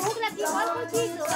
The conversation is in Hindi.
भूख लगी बहुत कुछ